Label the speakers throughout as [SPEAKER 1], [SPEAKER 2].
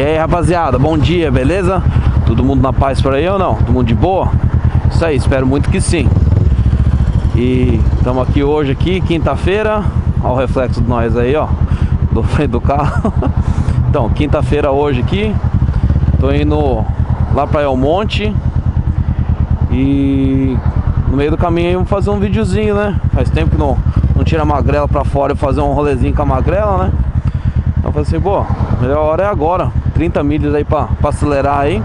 [SPEAKER 1] E aí rapaziada, bom dia, beleza? Todo mundo na paz por aí ou não? Todo mundo de boa? Isso aí, espero muito que sim E estamos aqui hoje aqui, quinta-feira Olha o reflexo de nós aí, ó Do frente do carro Então, quinta-feira hoje aqui Tô indo lá pra El Monte E no meio do caminho aí vamos fazer um videozinho, né? Faz tempo que não, não tira a magrela pra fora e fazer um rolezinho com a magrela, né? Então eu falei assim, pô, melhor hora é agora 30 milhas aí pra, acelerar aí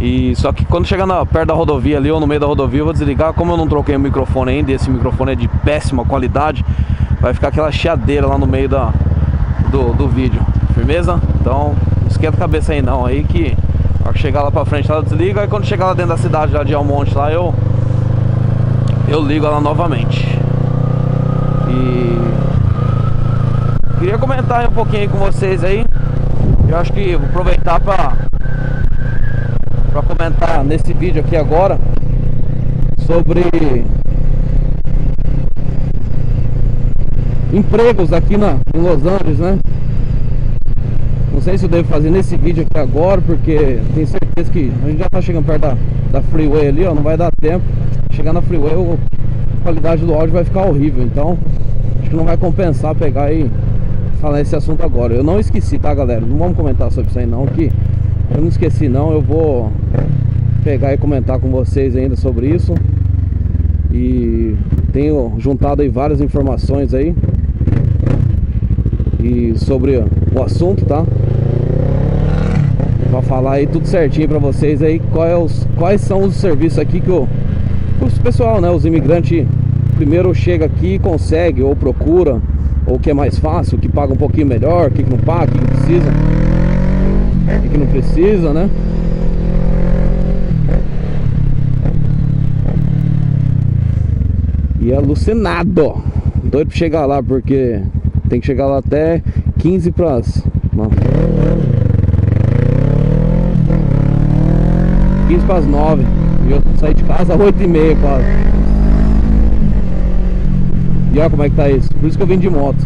[SPEAKER 1] e só que quando chegar na, perto da rodovia ali ou no meio da rodovia eu vou desligar. Como eu não troquei o microfone ainda esse microfone é de péssima qualidade Vai ficar aquela chiadeira lá no meio da, do, do vídeo. Firmeza? Então não esquenta a cabeça aí não Aí que ao chegar lá pra frente ela desliga E quando chegar lá dentro da cidade lá de Almonte lá eu Eu ligo ela novamente. E Queria comentar um pouquinho aí com vocês aí Eu acho que vou aproveitar pra para comentar nesse vídeo aqui agora sobre empregos aqui na, em Los Angeles, né? Não sei se eu devo fazer nesse vídeo aqui agora, porque tenho certeza que a gente já tá chegando perto da, da freeway ali, ó, não vai dar tempo. Chegar na freeway, a qualidade do áudio vai ficar horrível, então acho que não vai compensar pegar e falar esse assunto agora. Eu não esqueci, tá, galera? Não vamos comentar sobre isso aí não, que eu não esqueci não, eu vou pegar e comentar com vocês ainda sobre isso E tenho juntado aí várias informações aí E sobre o assunto, tá? Pra falar aí tudo certinho pra vocês aí qual é os, Quais são os serviços aqui que o, o pessoal, né, os imigrantes Primeiro chega aqui e consegue ou procura Ou que é mais fácil, que paga um pouquinho melhor, que não paga, que precisa que não precisa, né? E alucinado Doido pra chegar lá porque Tem que chegar lá até 15 pras não. 15 pras 9 E eu saí de casa às 8 e meia quase E olha como é que tá isso. Por isso que eu vim de moto.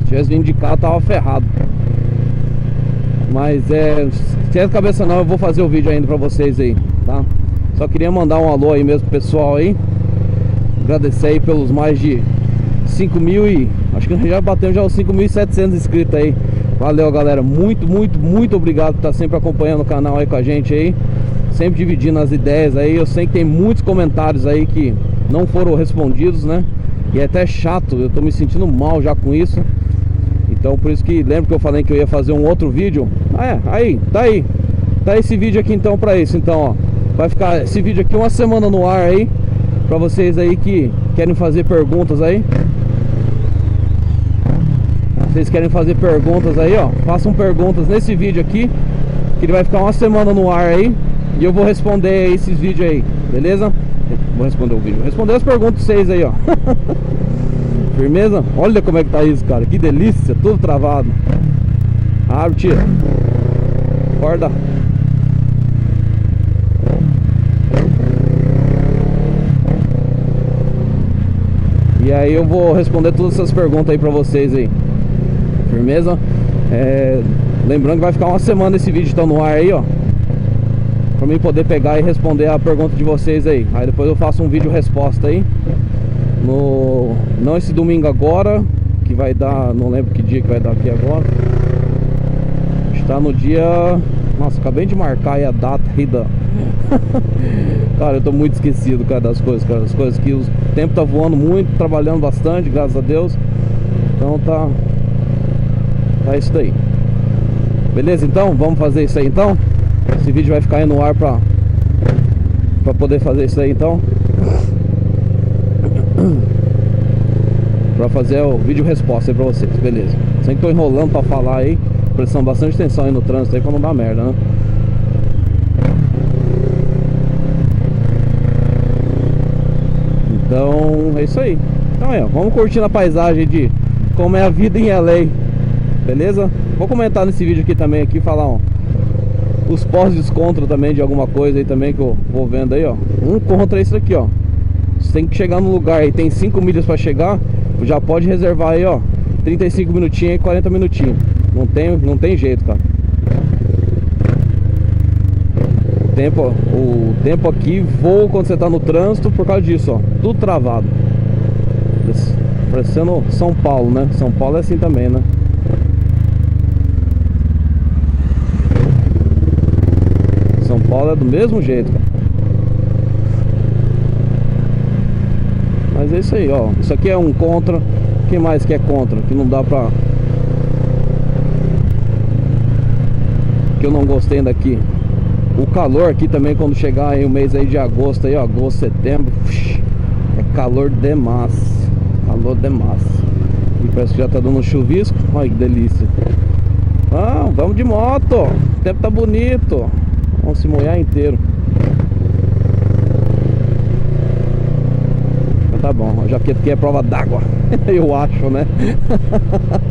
[SPEAKER 1] Se tivesse vindo de carro tava ferrado. Mas é, se cabeça não, eu vou fazer o vídeo ainda pra vocês aí, tá? Só queria mandar um alô aí mesmo pro pessoal aí. Agradecer aí pelos mais de 5 mil e... Acho que já batemos já os 5.700 inscritos aí. Valeu galera, muito, muito, muito obrigado por estar sempre acompanhando o canal aí com a gente aí. Sempre dividindo as ideias aí. Eu sei que tem muitos comentários aí que não foram respondidos, né? E é até chato, eu tô me sentindo mal já com isso. Então por isso que lembro que eu falei que eu ia fazer um outro vídeo? Ah é, aí, tá aí. Tá esse vídeo aqui então pra isso Então ó, vai ficar esse vídeo aqui uma semana no ar aí Pra vocês aí que querem fazer perguntas aí. Vocês querem fazer perguntas aí ó. Façam perguntas nesse vídeo aqui Que ele vai ficar uma semana no ar aí E eu vou responder esses vídeos aí, beleza? Vou responder o vídeo, responder as perguntas vocês aí ó Firmeza? Olha como é que tá isso, cara. Que delícia, tudo travado. Abre, tira. Acorda. E aí eu vou responder todas essas perguntas aí pra vocês aí. Firmeza? É, lembrando que vai ficar uma semana esse vídeo então no ar aí, ó. Pra mim poder pegar e responder a pergunta de vocês aí. Aí depois eu faço um vídeo resposta aí. No não esse domingo agora que vai dar não lembro que dia que vai dar aqui agora. Está no dia nossa acabei de marcar aí a data aí da cara eu tô muito esquecido cara das coisas cara. Das coisas que o tempo tá voando muito trabalhando bastante graças a Deus. Então tá tá isso daí. Beleza então? Vamos fazer isso aí então esse vídeo vai ficar aí no ar pra pra poder fazer isso aí então. Pra fazer o vídeo resposta aí pra vocês, beleza. Sempre tô enrolando pra falar aí Prestando bastante atenção aí no trânsito aí pra não dar merda, né? Então, é isso aí. Então é, vamos curtindo a paisagem de como é a vida em LA Beleza? Vou comentar nesse vídeo aqui também, aqui, falar ó, os pós desconto também de alguma coisa aí também que eu vou vendo aí, ó Um contra isso aqui, ó você tem que chegar no lugar e tem 5 milhas para chegar, já pode reservar aí, ó, 35 minutinhos e 40 minutinhos. Não tem, não tem jeito, cara. O tempo, o tempo aqui voa quando você tá no trânsito por causa disso, ó. Tudo travado. Parecendo São Paulo, né? São Paulo é assim também, né? É do mesmo jeito, cara. Mas é isso aí, ó. Isso aqui é um contra. Quem mais que é contra? Que não dá pra... Que eu não gostei daqui. O calor aqui também quando chegar aí o mês aí de agosto aí, ó, agosto, setembro, é calor demais. Calor demais. E parece que já tá dando um chuvisco. Olha que delícia. Ah, vamos de moto. O tempo tá bonito. Se molhar inteiro. Então tá bom, a jaqueta aqui é prova d'água. Eu acho, né?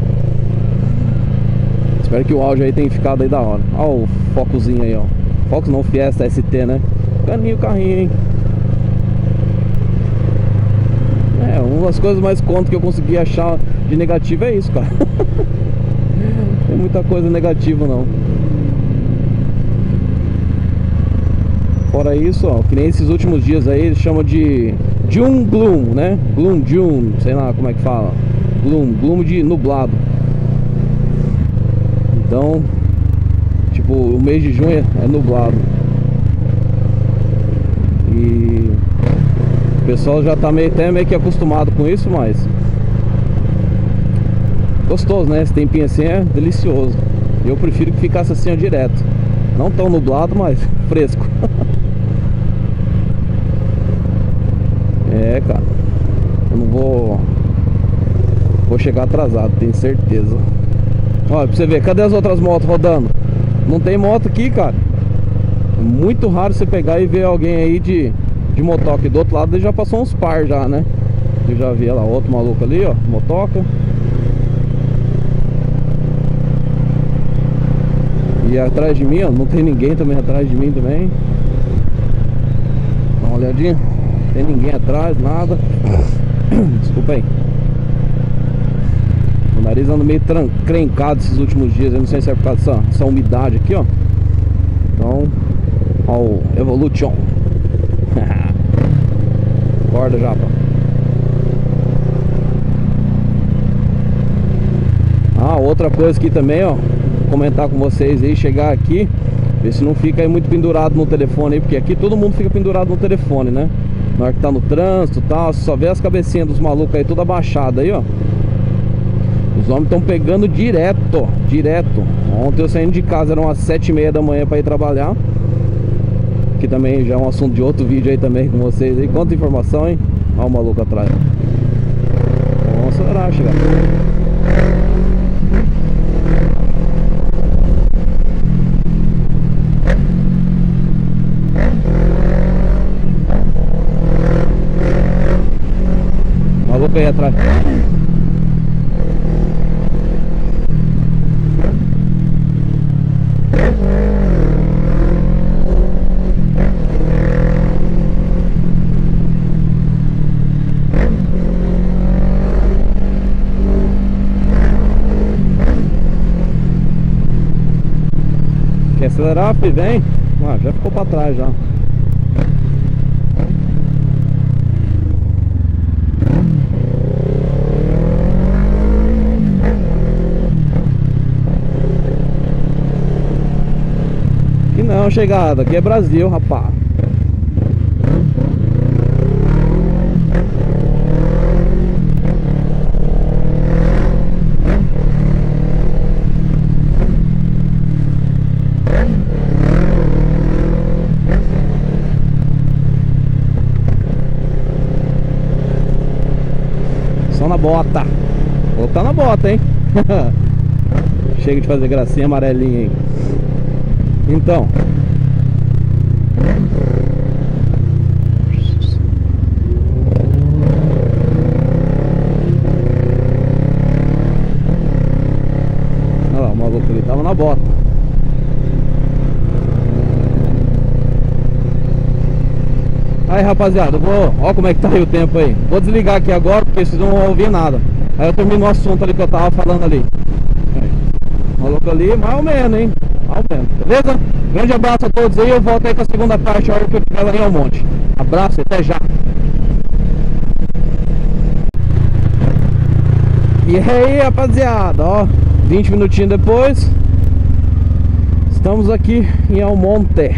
[SPEAKER 1] Espero que o áudio aí tenha ficado aí da hora. Olha o focozinho aí, ó. Focus não, Fiesta ST, né? Caninho carrinho, hein? É, uma das coisas mais contra que eu consegui achar de negativo é isso, cara. Tem muita coisa negativa não. Fora isso, ó, que nem esses últimos dias aí, eles chamam de June Gloom, né? Gloom, June, sei lá como é que fala. Gloom, Gloom de nublado. Então, tipo, o mês de junho é nublado. E o pessoal já tá meio, até meio que acostumado com isso, mas gostoso, né? Esse tempinho assim é delicioso. Eu prefiro que ficasse assim ó, direto. Não tão nublado, mas fresco. é, cara. Eu não vou vou chegar atrasado, tenho certeza. Olha, pra você ver, cadê as outras motos rodando? Não tem moto aqui, cara. É muito raro você pegar e ver alguém aí de, de motoca. Do outro lado já passou uns par já, né? Eu já vi lá, outro maluco ali, ó, motoca. E atrás de mim, ó, não tem ninguém também atrás de mim também. Dá uma olhadinha. Tem ninguém atrás, nada. Desculpa aí. O nariz anda meio crencado esses últimos dias. Eu não sei se é por causa dessa, dessa umidade aqui, ó. Então, ó, o Evolution. Acorda já, pá. Ah, outra coisa aqui também, ó comentar com vocês aí, chegar aqui, ver se não fica aí muito pendurado no telefone aí, porque aqui todo mundo fica pendurado no telefone, né? Na hora que tá no trânsito e tal, só vê as cabecinhas dos malucos aí toda abaixada aí, ó. Os homens estão pegando direto, direto. Ontem eu saindo de casa, eram umas sete e meia da manhã para ir trabalhar. Que também já é um assunto de outro vídeo aí também com vocês aí. Quanta informação, hein? Olha o maluco atrás. Vamos acelerar, chegar. Aí atrás. Quer acelerar, filho? Vem. Ah, já ficou pra trás já. Não, chegada. Aqui é Brasil, rapaz. Só na bota. Vou botar na bota, hein? Chega de fazer gracinha amarelinha, hein? Então. Olha lá, o maluco ali tava na bota. Aí rapaziada, vou. Ó como é que tá aí o tempo aí. Vou desligar aqui agora porque vocês não vão ouvir nada. Aí eu termino o assunto ali que eu tava falando ali. Maluco ali, mais ou menos, hein? Mais ou menos, beleza? Grande abraço a todos aí. Eu volto aí com a segunda parte, a hora que eu tiver em Almonte. Abraço, até já. E aí, rapaziada, ó, 20 minutinhos depois, estamos aqui em Almonte.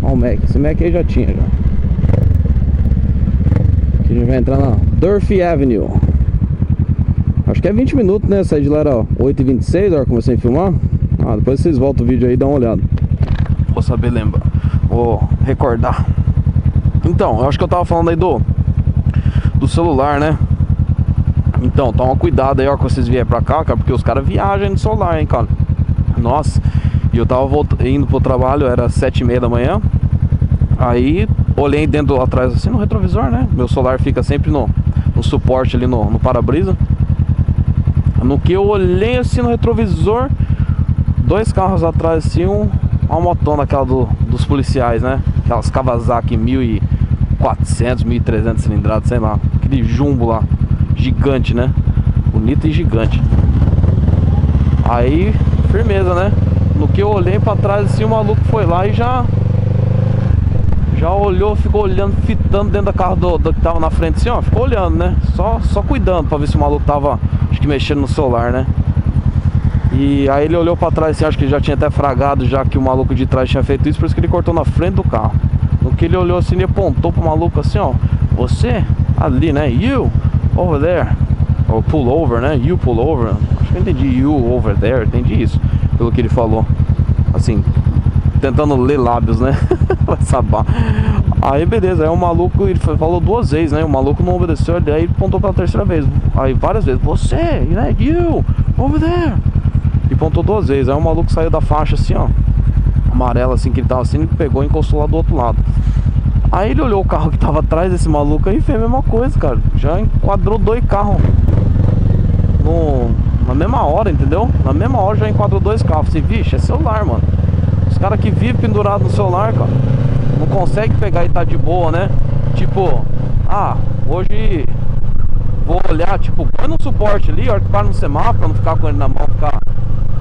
[SPEAKER 1] Ó o Mac, esse Mac aí já tinha já. Aqui a gente vai entrar na Durfee Avenue. Acho que é 20 minutos, né? Saí de lá era 8h26, a hora que comecei a filmar. Ah, depois vocês voltam o vídeo aí e dão uma olhada. Vou saber lembrar. Vou recordar. Então, eu acho que eu tava falando aí do do celular, né? Então, toma cuidado aí, ó, que vocês vierem pra cá, cara, porque os caras viajam no celular, hein, cara. Nossa, e eu tava indo pro trabalho, era sete e meia da manhã. Aí, olhei dentro atrás, assim, no retrovisor, né? Meu celular fica sempre no, no suporte ali no, no para-brisa. No que eu olhei assim no retrovisor, dois carros atrás, assim, um, uma motona aquela do, dos policiais, né? Aquelas Kawasaki 1400, 1300 cilindradas, sei lá. Aquele jumbo lá gigante, né? Bonito e gigante. Aí, firmeza, né? No que eu olhei pra trás assim, o maluco foi lá e já já olhou, ficou olhando, fitando dentro da carro do, do, que tava na frente assim, ó, ficou olhando, né? Só, só cuidando pra ver se o maluco tava, acho que mexendo no celular, né? E aí ele olhou pra trás assim, acho que já tinha até fragado já que o maluco de trás tinha feito isso, por isso que ele cortou na frente do carro. No que ele olhou assim, ele apontou pro maluco assim, ó, você ali, né? You over there. Ou pull over, né? You pull over. Acho que eu entendi you over there, entendi isso. Pelo que ele falou. Assim, tentando ler lábios, né? Sabar. Aí beleza, aí o maluco, ele falou duas vezes, né? O maluco não obedeceu, aí ele pontou pela terceira vez. Aí várias vezes, você, né? You, over there. E pontou duas vezes. Aí o maluco saiu da faixa assim, ó. Amarela assim que ele tava assim, e pegou e encostou lá do outro lado. Aí ele olhou o carro que tava atrás desse maluco aí e fez a mesma coisa, cara. Já enquadrou dois carros no, na mesma hora, entendeu? Na mesma hora já enquadrou dois carros. Você, vixe, é celular, mano. Os caras que vivem pendurado no celular, cara, não consegue pegar e tá de boa, né? Tipo, ah, hoje vou olhar, tipo, põe no suporte ali, a hora que para no semáforo, pra não ficar com ele na mão, ficar,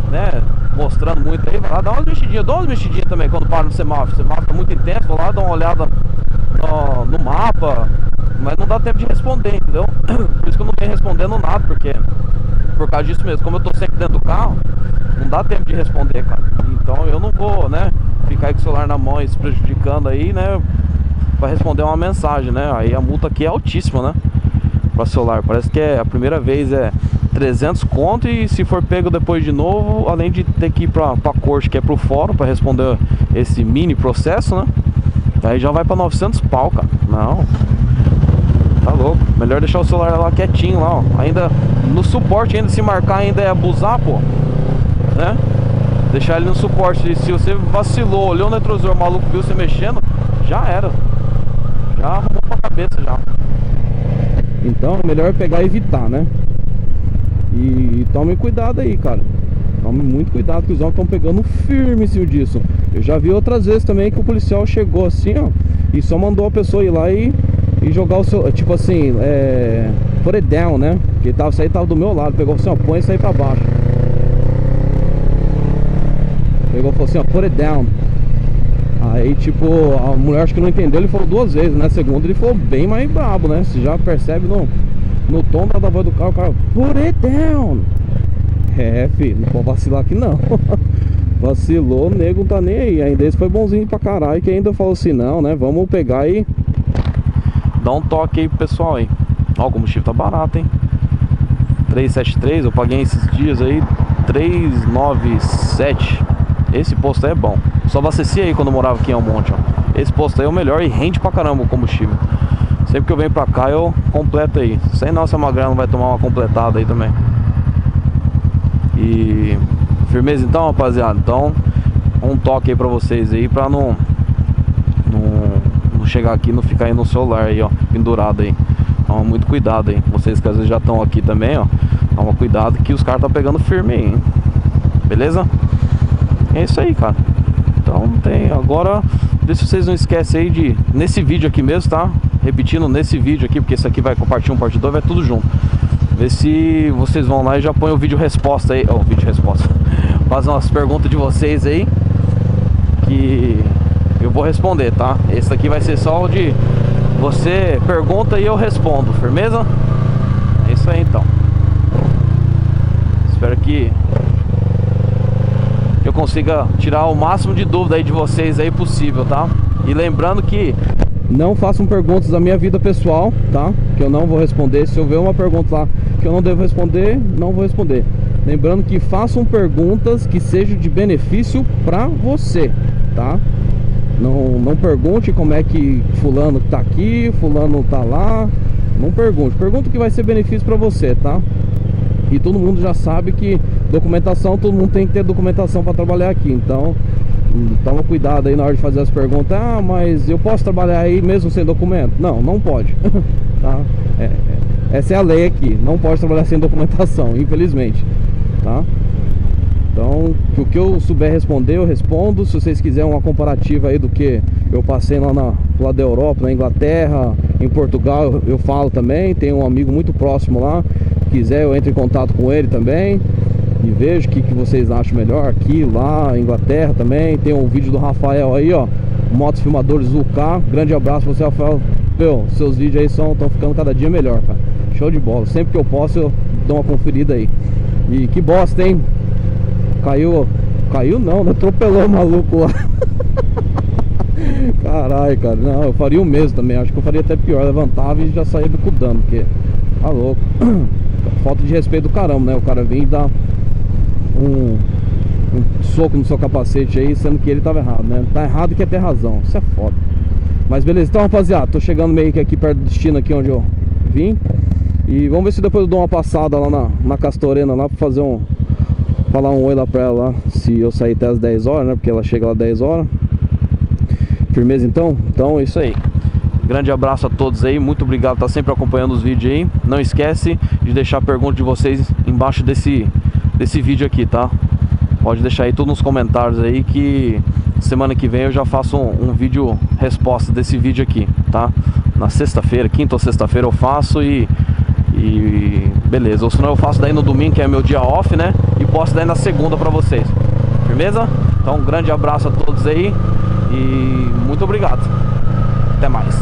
[SPEAKER 1] né? mostrando muito aí, vai lá dar umas mexidinhas, dá umas mexidinhas também quando para no semáforo. O semáforo tá muito intenso, vou lá dar uma olhada no, no, mapa, mas não dá tempo de responder, entendeu? Por isso que eu não venho respondendo nada, porque por causa disso mesmo, como eu tô sempre dentro do carro, não dá tempo de responder, cara. Então eu não vou, né, ficar com o celular na mão e se prejudicando aí, né, para responder uma mensagem, né? Aí a multa aqui é altíssima, né? Para celular. Parece que é a primeira vez é 300 conto e se for pego depois de novo, além de ter que ir pra, pra corte, que é pro fórum, para responder esse mini processo, né? Aí já vai pra 900 pau, cara. Não. Tá louco. Melhor deixar o celular lá quietinho lá, ó. Ainda no suporte, ainda se marcar ainda é abusar, pô. Né? Deixar ele no suporte. Se você vacilou, olhou no retrovisor, o maluco viu você mexendo, já era. Já arrumou pra cabeça já. Então, melhor pegar e evitar, né? E, e tome cuidado aí, cara. Tome muito cuidado que os homens estão pegando firme em cima disso. Eu já vi outras vezes também que o policial chegou assim, ó, e só mandou a pessoa ir lá e, e jogar o seu, tipo assim, é, put it down, né? Que tava, isso aí tava do meu lado, pegou assim, ó, põe isso aí pra baixo. Pegou e falou assim, ó, put it down. Aí, tipo, a mulher acho que não entendeu, ele falou duas vezes, né? Segundo, ele falou bem mais brabo, né? Você já percebe no, no tom da voz do carro, o cara, put it down. É, filho, não pode vacilar aqui não. Vacilou, o nego não tá nem aí. Ainda esse foi bonzinho pra caralho, que ainda falou assim, não, né? Vamos pegar e dar um toque aí pro pessoal aí. Ó, o combustível tá barato, hein? 373, eu paguei esses dias aí 397. Esse posto aí é bom. Só abastecia aí quando eu morava aqui em Almonte, ó. Esse posto aí é o melhor e rende pra caramba o combustível. Sempre que eu venho pra cá eu completo aí. Sem nossa não vai tomar uma completada aí também. E firmeza então, rapaziada. Então, um toque aí pra vocês aí pra não chegar aqui e não ficar aí no celular aí, ó, pendurado aí. Toma muito cuidado aí. Vocês que às vezes já estão aqui também, ó. Toma cuidado que os caras estão pegando firme aí, hein? Beleza? É isso aí, cara. Então tem. Agora, vê se vocês não esquecem aí de. Nesse vídeo aqui mesmo, tá? repetindo nesse vídeo aqui, porque esse aqui vai com parte 1, parte 2, vai tudo junto. Ver se vocês vão lá e já põem o vídeo resposta aí. Ó, oh, vídeo resposta. Fazem umas perguntas de vocês aí. Que eu vou responder, tá? Esse aqui vai ser só o de você pergunta e eu respondo, firmeza? É isso aí então. Espero que eu consiga tirar o máximo de dúvida aí de vocês aí possível, tá? E lembrando que não façam perguntas da minha vida pessoal, tá? Que eu não vou responder. Se eu ver uma pergunta lá que eu não devo responder, não vou responder. Lembrando que façam perguntas que sejam de benefício para você, tá? Não, não pergunte como é que fulano tá aqui, fulano tá lá. Não pergunte. Pergunta que vai ser benefício para você, tá? E todo mundo já sabe que documentação, todo mundo tem que ter documentação para trabalhar aqui. Então, toma cuidado aí na hora de fazer as perguntas. Ah, mas eu posso trabalhar aí mesmo sem documento? Não, não pode. tá? É, é, essa é a lei aqui. Não pode trabalhar sem documentação, infelizmente. Tá? Então, o que eu souber responder, eu respondo. Se vocês quiserem uma comparativa aí do que eu passei lá na, lá da Europa, na Inglaterra, em Portugal, eu, eu falo também. Tenho um amigo muito próximo lá. Se quiser, eu entro em contato com ele também. E vejo o que, que vocês acham melhor aqui, lá, Inglaterra também. Tem um vídeo do Rafael aí, ó. Motos Filmadores UK. Grande abraço pra você, Rafael. Meu, seus vídeos aí estão ficando cada dia melhor, cara. Show de bola. Sempre que eu posso, eu dou uma conferida aí. E que bosta, hein? Caiu. Caiu não, né? Atropelou o maluco lá. Caralho, cara. Não, eu faria o mesmo também. Acho que eu faria até pior. Levantava e já saía bicudando, porque. Tá louco. Falta de respeito do caramba, né? O cara vem e dá um, um soco no seu capacete aí, sendo que ele tava errado, né? Tá errado que é ter razão. Isso é foda. Mas beleza, então rapaziada, tô chegando meio que aqui perto do destino aqui onde eu vim. E vamos ver se depois eu dou uma passada lá na, na Castorena lá pra fazer um, falar um oi lá pra ela lá, se eu sair até as 10 horas, né? Porque ela chega lá 10 horas. Firmeza então? Então é isso aí. Grande abraço a todos aí, muito obrigado estar sempre acompanhando os vídeos aí. Não esquece de deixar a pergunta de vocês embaixo desse, desse vídeo aqui, tá? Pode deixar aí tudo nos comentários aí que semana que vem eu já faço um, um vídeo resposta desse vídeo aqui, tá? Na sexta-feira, quinta ou sexta-feira eu faço e e beleza, ou senão eu faço daí no domingo, que é meu dia off, né? E posto daí na segunda pra vocês. Firmeza? Então um grande abraço a todos aí e muito obrigado. Até mais.